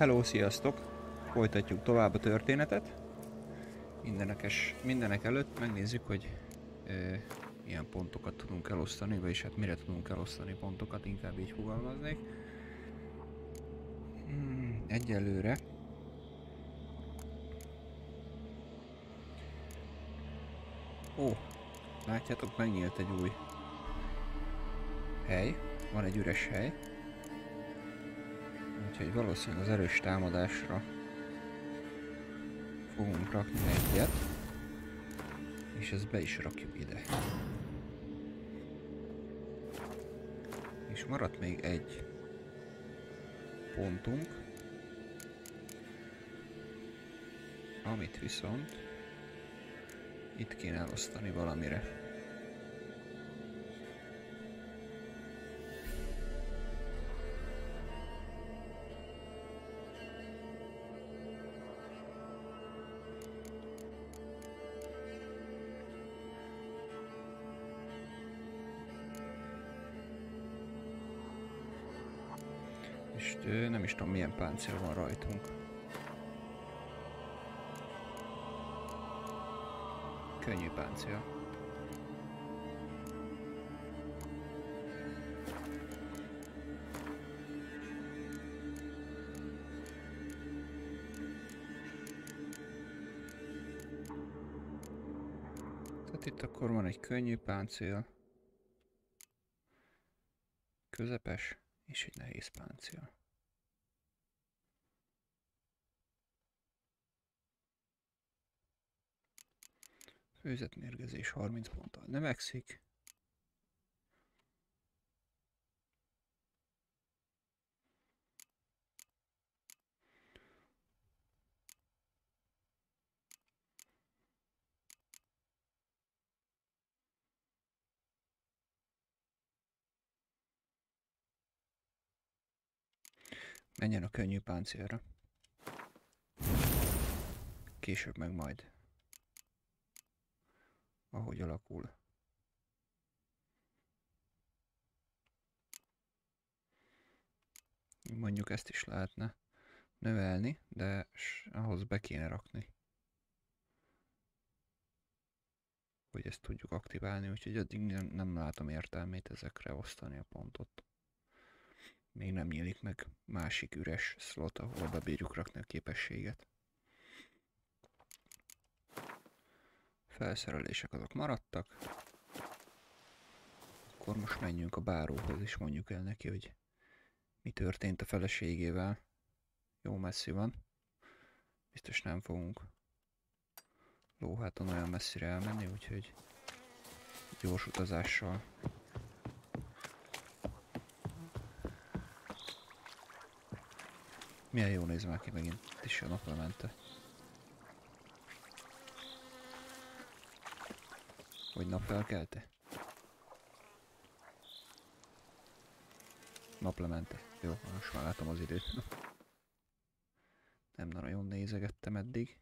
Hello, sziasztok! Folytatjuk tovább a történetet. Mindenekes, mindenek előtt megnézzük, hogy ö, milyen pontokat tudunk elosztani, vagyis hát mire tudunk elosztani pontokat, inkább így fogalmaznék. Hmm, egyelőre Ó, látjátok, megnyílt egy új hely. Van egy üres hely. Úgyhogy valószínűleg az erős támadásra fogunk rakni egyet. És ezt be is rakjuk ide. És maradt még egy pontunk. Amit viszont itt kéne elosztani valamire. Páncél van rajtunk. Könnyű páncél. Tehát itt akkor van egy könnyű páncél, közepes és egy nehéz páncél. Főzetmérgezés 30 ponttal növekszik. Menjen a könnyű páncélra. Később meg majd ahogy alakul. Mondjuk ezt is lehetne növelni, de ahhoz be kéne rakni. Hogy ezt tudjuk aktiválni, úgyhogy addig nem, nem látom értelmét ezekre osztani a pontot. Még nem nyílik meg másik üres slot, ahol bebírjuk rakni a képességet. Felszerelések azok maradtak. Akkor most menjünk a báróhoz, és mondjuk el neki, hogy mi történt a feleségével. Jó messzi van. Biztos nem fogunk lóháton olyan messzire elmenni, úgyhogy gyors utazással Milyen jó néz már ki megint, is a naplemente. Vagy napfelkelte? Naplemente. Jó, most már látom az időt. Nem nagyon nézegettem eddig.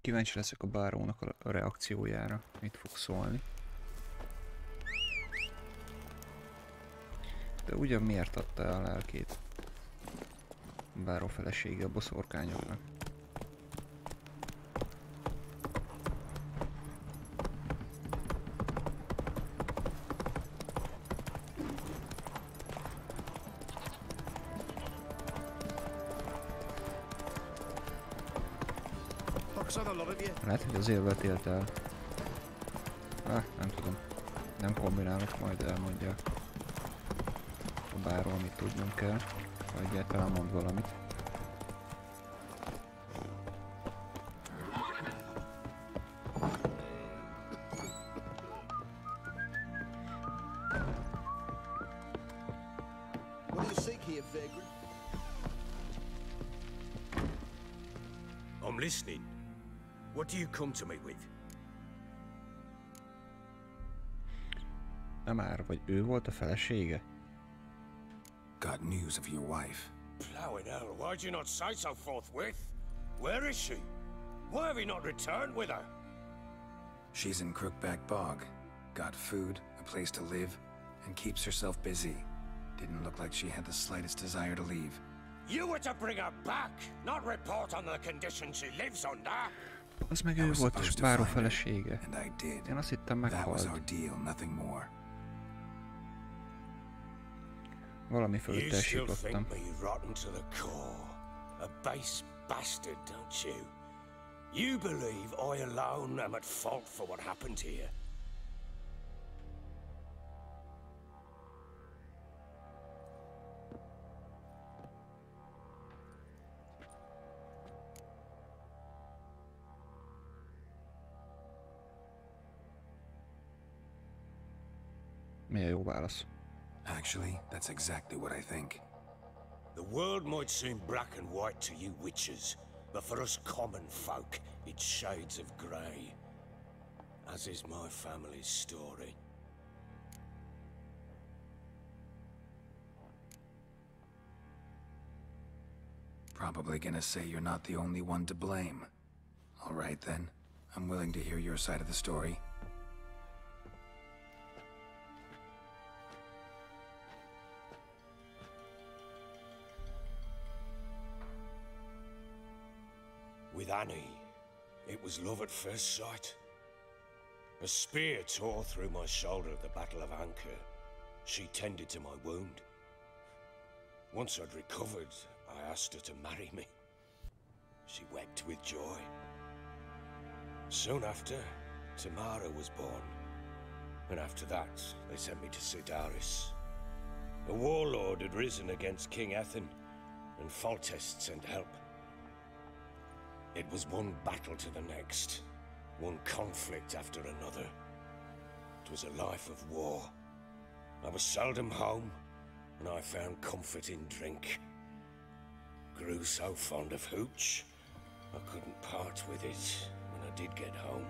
Kíváncsi leszek a bárónak a reakciójára, mit fog szólni. De ugyan miért adta el a lelkét? Báró felesége a boszorkányoknak. Lehet, hogy azért vetélt el. Ah, nem tudom. Nem kombinálok, majd elmondja a báró, amit tudnunk kell ha egyáltalán mond valamit. I'm listening. What do you come to me with? Nem már, vagy ő volt a felesége? Got news of your wife. Plowing hell, why'd you not say so forthwith? Where is she? Why have you not returned with her? She's in Crookback Bog. Got food, a place to live, and keeps herself busy. Didn't look like she had the slightest desire to leave. You were to bring her back, not report on the conditions she lives under. Az meg I ő was volt a supposed to báró felesége. and I did. Én azt hittem That was our meghalt. deal, nothing more. Valami fölött elsiklottam. think me rotten to the core. A base bastard, don't you? You believe I alone am at fault for what happened here. Milyen jó válasz. Actually, that's exactly what I think. The world might seem black and white to you witches, but for us common folk, it's shades of grey. As is my family's story. Probably gonna say you're not the only one to blame. All right then. I'm willing to hear your side of the story. It was love at first sight. A spear tore through my shoulder at the Battle of Anchor. She tended to my wound. Once I'd recovered, I asked her to marry me. She wept with joy. Soon after, Tamara was born. And after that, they sent me to Cidaris. A warlord had risen against King Ethain, and Foltest sent help. It was one battle to the next, one conflict after another. It was a life of war. I was seldom home, and I found comfort in drink. Grew so fond of hooch, I couldn't part with it when I did get home.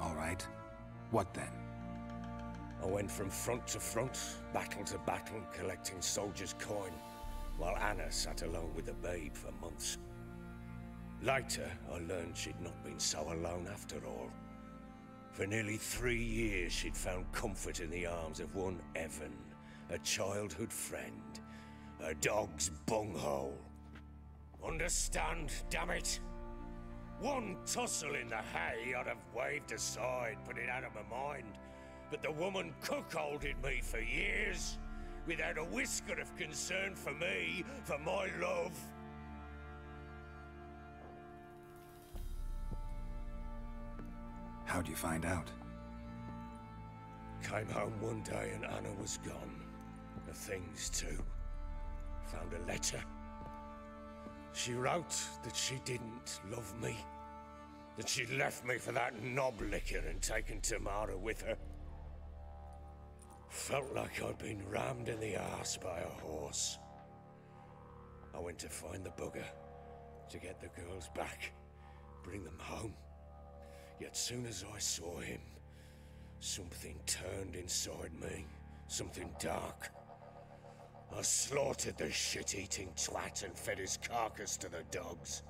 All right. What then? I went from front to front, battle to battle, collecting soldiers' coin, while Anna sat alone with the babe for months. Later, I learned she'd not been so alone after all. For nearly three years, she'd found comfort in the arms of one Evan, a childhood friend, a dog's bunghole. Understand, damn it? One tussle in the hay I'd have waved aside, put it out of my mind. But the woman cuckolded me for years, without a whisker of concern for me, for my love. How'd you find out? Came home one day and Anna was gone. The things too. Found a letter. She wrote that she didn't love me. That she'd left me for that knob licker and taken Tamara with her. Felt like I'd been rammed in the arse by a horse. I went to find the bugger, to get the girls back, bring them home. Yet soon as I saw him, something turned inside me. Something dark. I slaughtered the shit-eating twat and fed his carcass to the dogs.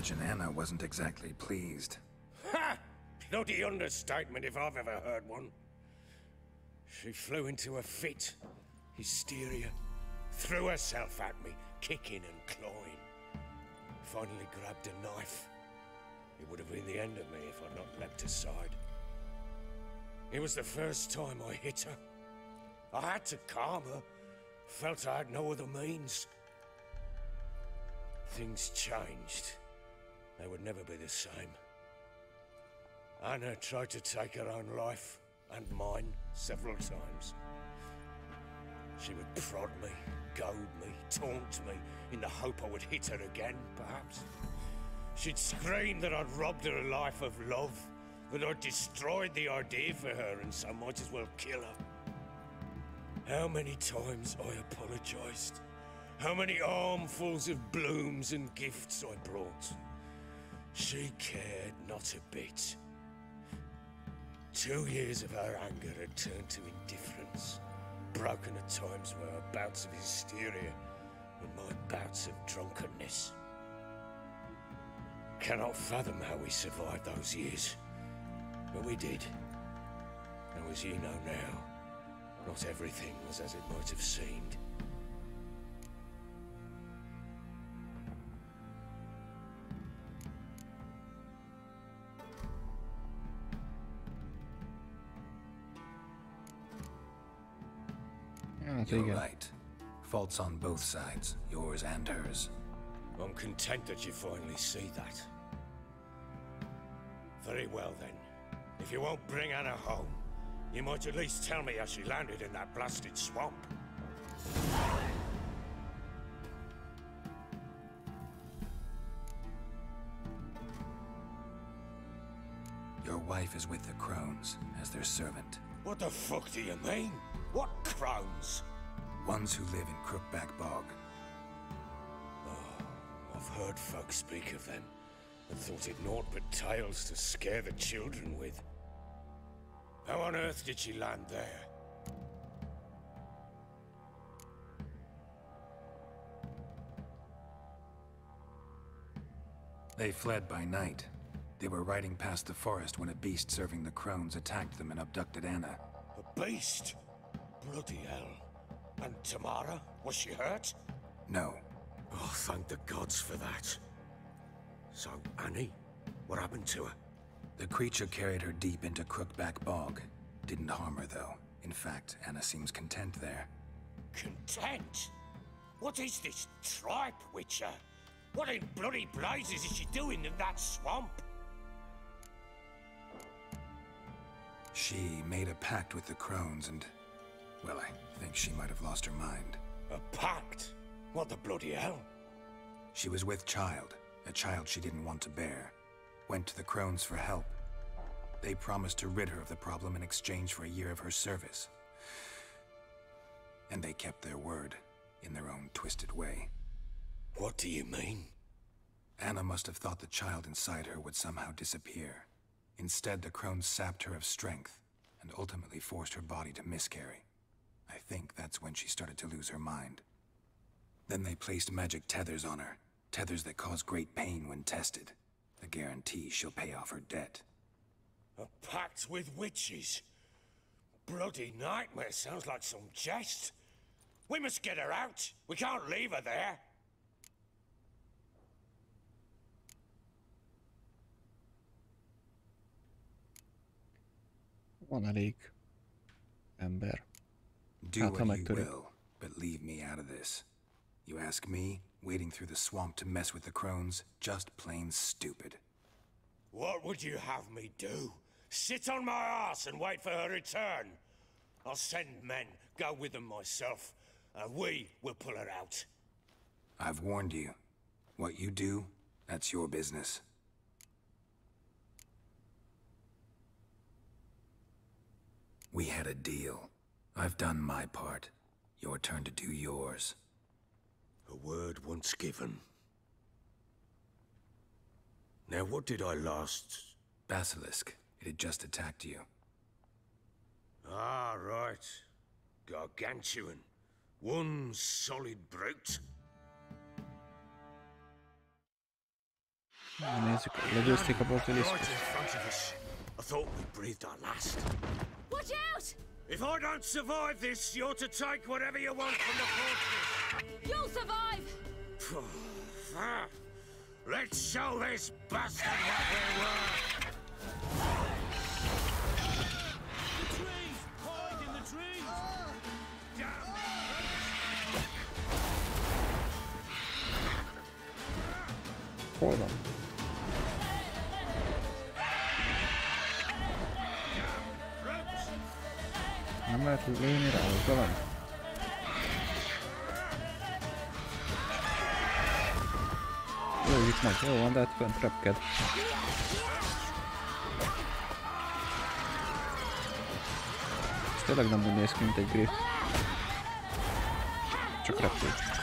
Imagine Anna wasn't exactly pleased. Ha! Bloody understatement if I've ever heard one. She flew into a fit. Hysteria. Threw herself at me, kicking and clawing. Finally grabbed a knife. It would have been the end of me if I'd not leapt aside. It was the first time I hit her. I had to calm her. Felt I had no other means. Things changed. They would never be the same. Anna tried to take her own life, and mine, several times. She would prod me, goad me, taunt me, in the hope I would hit her again, perhaps. She'd scream that I'd robbed her life of love, that I'd destroyed the idea for her, and so might as well kill her. How many times I apologized. How many armfuls of blooms and gifts I brought. She cared not a bit. Two years of her anger had turned to indifference, broken at times by her bouts of hysteria and my bouts of drunkenness. Cannot fathom how we survived those years, but we did. And as you know now, not everything was as it might have seemed. You're igen. right. Faults on both sides, yours and hers. I'm content that you finally see that. Very well then. If you won't bring Anna home, you might at least tell me how she landed in that blasted swamp. Your wife is with the Crones as their servant. What the fuck do you mean? What crones? Ones who live in Crookback Bog. Oh, I've heard folk speak of them, and thought it naught but tales to scare the children with. How on earth did she land there? They fled by night. They were riding past the forest when a beast serving the Crones attacked them and abducted Anna. A beast? Bloody hell. And Tamara? Was she hurt? No, Oh, thank the gods for that. So, Annie? What happened to her? the creature carried her deep into Crookback Bog. Didn't harm her, though. In fact, Anna seems content there. Content? What is this tripe, Witcher? What in bloody blazes is she doing in that swamp? She made a pact with the Crones and... Well, I think she might have lost her mind. A pact? What the bloody hell? She was with child, a child she didn't want to bear. Went to the Crones for help. They promised to rid her of the problem in exchange for a year of her service. And they kept their word, in their own twisted way. What do you mean? Anna must have thought the child inside her would somehow disappear. Instead, the Crones sapped her of strength, and ultimately forced her body to miscarry. I think that's when she started to lose her mind. Then they placed magic tethers on her, tethers that cause great pain when tested. A guarantee she'll pay off her debt. A pact with witches? Bloody nightmare sounds like some jest. We must get her out. We can't leave her there. Van elég ember. Do Hát, ha what you megtörik. will, but leave me out of this. You ask me, wading through the swamp to mess with the crones, just plain stupid. What would you have me do? Sit on my ass and wait for her return? I'll send men, go with them myself, and we will pull her out. I've warned you. What you do, that's your business. We had a deal. I've done my part. Your turn to do yours. A word once given. Now, what did I last... Basilisk, it had just attacked you. Ah, right. Gargantuan. One solid brute. Nézzük, legyőzték a Right basiliszkot. in front of us. I thought we breathed our last. Watch out! If I don't survive this, you're to take whatever you want from the fortress. You'll survive! Let's show this bastard what we're worth. The trees! Nem lehet lőni rá, hogy valami? Jó, itt meg, jó van, de hát fönt repked. Ez tényleg nem úgy néz ki, mint egy grip. Csak repül.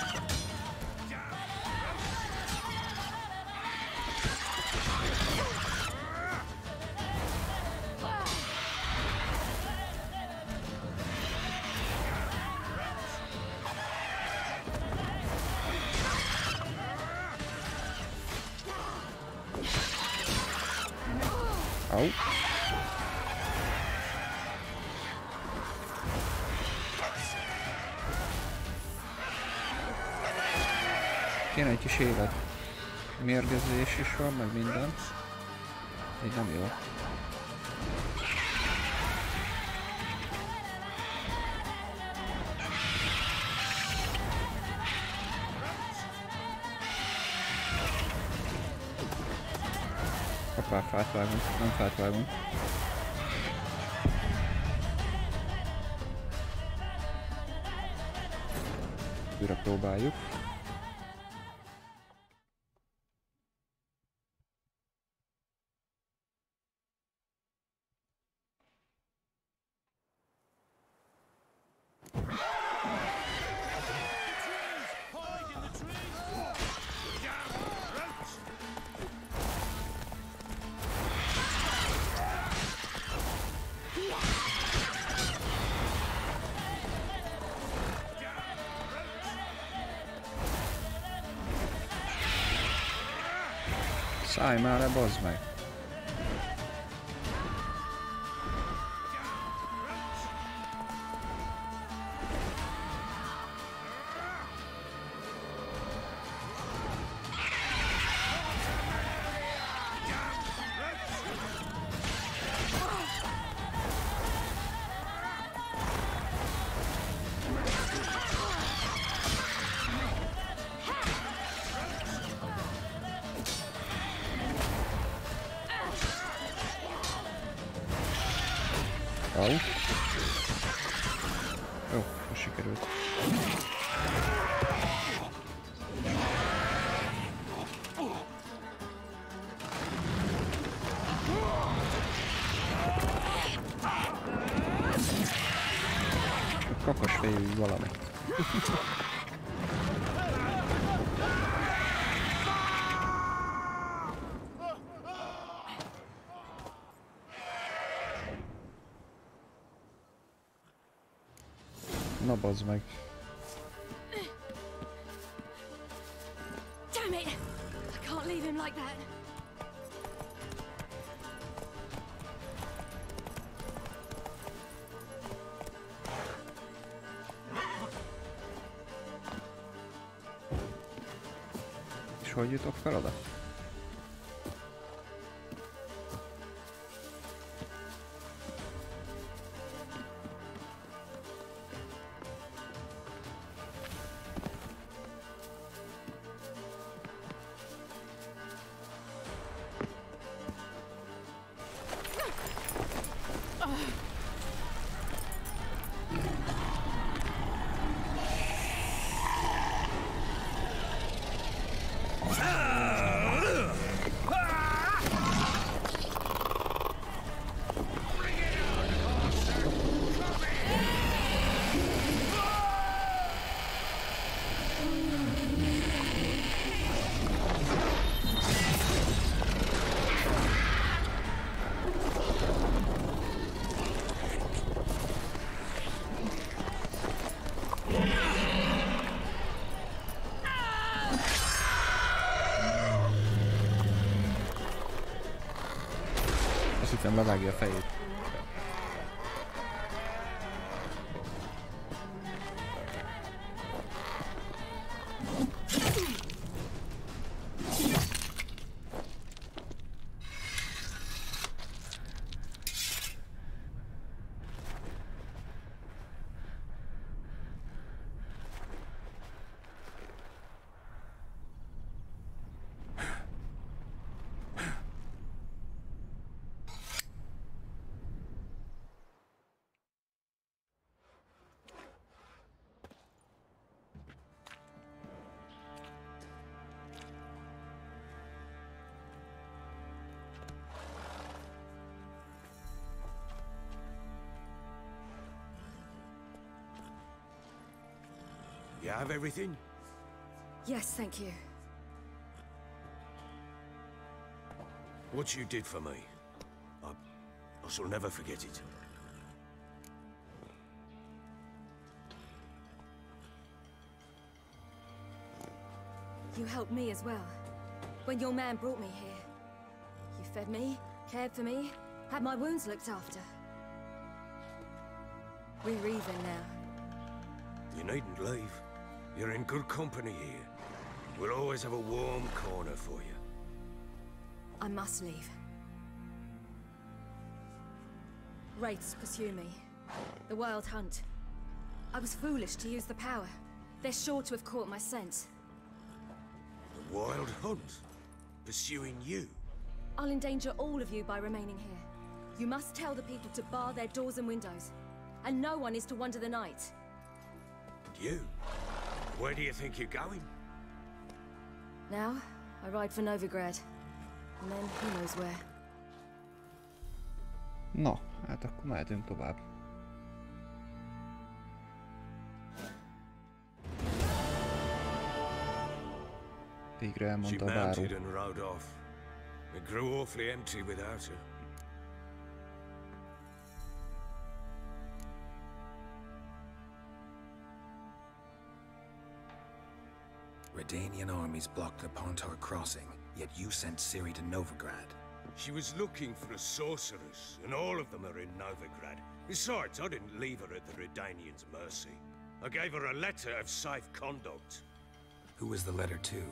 Mérgezés is van, meg minden. Így nem jó. Hoppá, fát vágunk. Nem fát vágunk. Újra próbáljuk. Szállj már le, bazd meg! Kakas fejű valami. Na bazd meg. Levágja a fejét. Have everything? Yes, thank you. What you did for me, I, I shall never forget it. You helped me as well. When your man brought me here. You fed me, cared for me, Had my wounds looked after. We're even now. You needn't leave. You're in good company here. We'll always have a warm corner for you. I must leave. Wraiths pursue me. The Wild Hunt. I was foolish to use the power. They're sure to have caught my scent. The Wild Hunt? Pursuing you? I'll endanger all of you by remaining here. You must tell the people to bar their doors and windows. And no one is to wander the night. You? Where do you think you're going? Now, I ride for Novigrad. And then who knows where. No, hát akkor mehetünk tovább. Végre She elmondta a báró. mounted and rode off. It grew awfully empty without her. Redanian armies blocked the Pontar crossing, yet you sent Ciri to Novigrad. She was looking for a sorceress, and all of them are in Novigrad. Besides, I didn't leave her at the Redanians' mercy. I gave her a letter of safe conduct. Who was the letter to?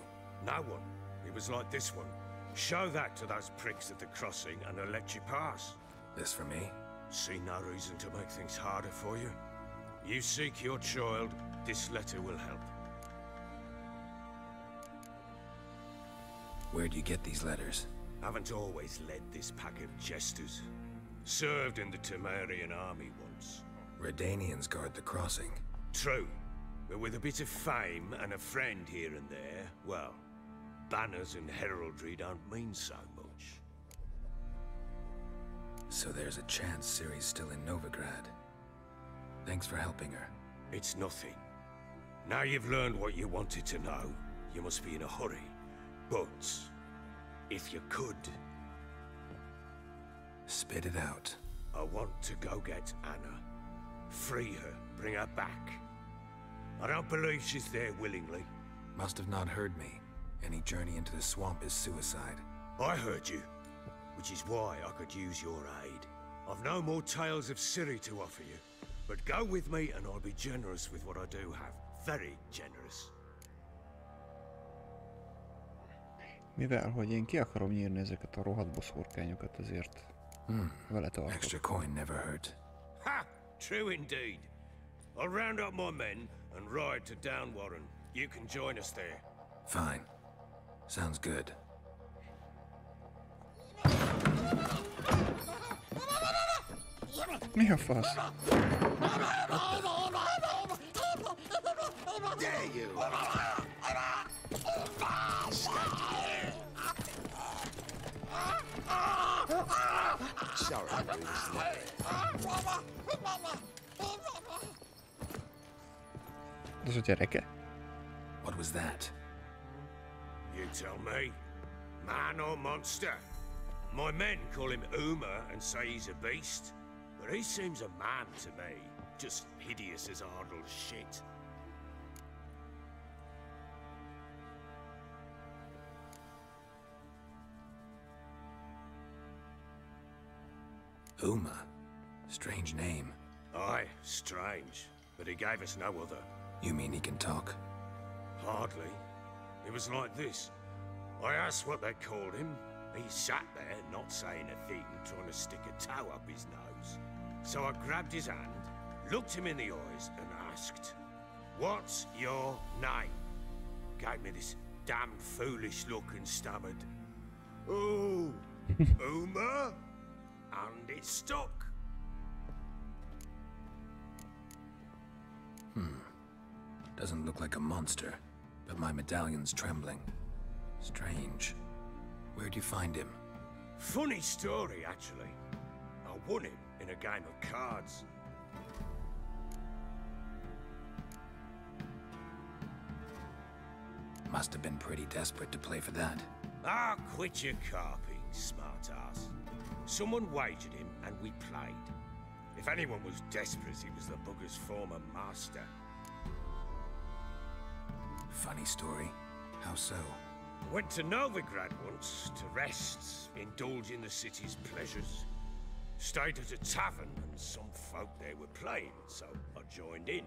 No one. It was like this one. Show that to those pricks at the crossing, and they'll let you pass. This for me? See no reason to make things harder for you. You seek your child, this letter will help. Where'd you get these letters? Haven't always led this pack of jesters. Served in the Temerian army once. Redanians guard the crossing. True, but with a bit of fame and a friend here and there, well, banners and heraldry don't mean so much. So there's a chance Ciri's still in Novigrad. Thanks for helping her. It's nothing. Now you've learned what you wanted to know, you must be in a hurry. But, if you could, Spit it out. I want to go get Anna. Free her, bring her back. I don't believe she's there willingly. Must have not heard me. Any journey into the swamp is suicide. I heard you, which is why I could use your aid. I've no more tales of Ciri to offer you, but go with me and I'll be generous with what I do have. Very generous. Mivel, hogy én ki akarom nyírni ezeket a rohadt boszorkányokat, ezért vele tartok. Extra coin never hurt. Ha! True indeed. I'll round up my men and ride to Downwarren. You can join us there. Fine. Sounds good. Mi a fasz? There you Sorry, Bruce. Az a gyereke? What was that? You tell me. Man or monster? My men call him Uma and say he's a beast. But he seems a man to me. Just hideous as Ardle's shit. Uma. Strange name. Aye, strange. But he gave us no other. You mean he can talk? Hardly. It was like this. I asked what they called him. He sat there, not saying a thing, trying to stick a toe up his nose. So I grabbed his hand, looked him in the eyes, and asked, What's your name? Gave me this damned foolish look and stammered, Oh, Uma? And it stuck. Hmm. Doesn't look like a monster, but my medallion's trembling. Strange. Where'd you find him? Funny story, actually. I won him in a game of cards. Must have been pretty desperate to play for that. Ah, quit your carping, smartass. Someone wagered him, and we played. If anyone was desperate, he was the bugger's former master. Funny story. How so? Went to Novigrad once to rest, indulge in the city's pleasures. Stayed at a tavern and some folk there were playing, so I joined in.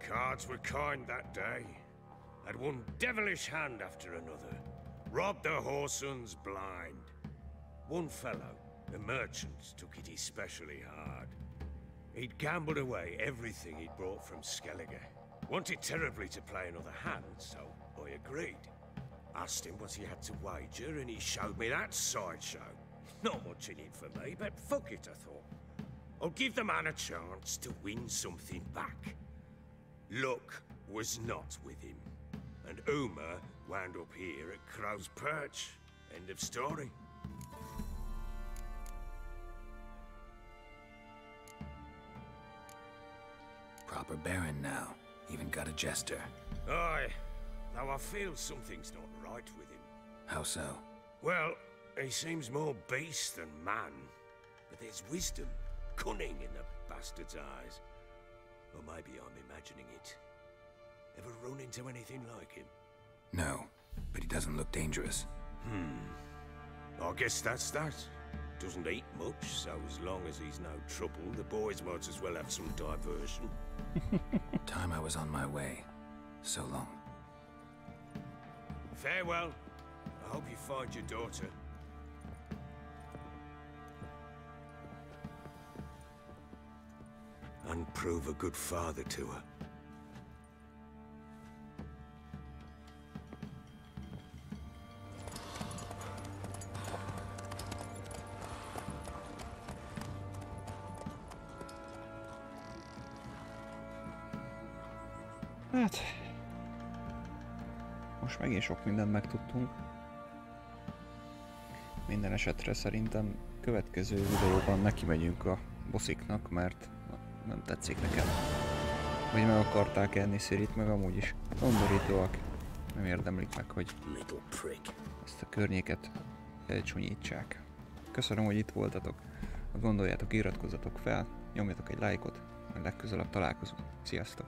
Cards were kind that day. Had one devilish hand after another. Robbed the whoreson blind. One fellow, a merchants took it especially hard. He'd gambled away everything he'd brought from Skellige. Wanted terribly to play another hand, so I agreed. Asked him what he had to wager, and he showed me that sideshow. Not much in it for me, but fuck it, I thought. I'll give the man a chance to win something back. Luck was not with him, and Uma wound up here at Crow's Perch. End of story. Proper Baron now. Even got a jester. Aye, though I feel something's not right with him. How so? Well, he seems more beast than man, but there's wisdom, cunning in the bastard's eyes. Or maybe I'm imagining it. Ever run into anything like him? No, but he doesn't look dangerous. Hmm. I guess that's that. Doesn't eat much, so as long as he's no trouble, the boys might as well have some diversion. Time I was on my way. So long. Farewell. I hope you find your daughter. And prove a good father to her. Sok mindent megtudtunk. Minden esetre szerintem következő videóban neki megyünk a bossziknak, mert nem tetszik nekem. Hogy meg akarták enni Szirit, meg amúgy is undorítóak. Nem érdemlik meg, hogy ezt a környéket elcsúnyítsák. Köszönöm, hogy itt voltatok. Ha gondoljátok, iratkozzatok fel, nyomjatok egy lájkot, majd legközelebb találkozunk. Sziasztok!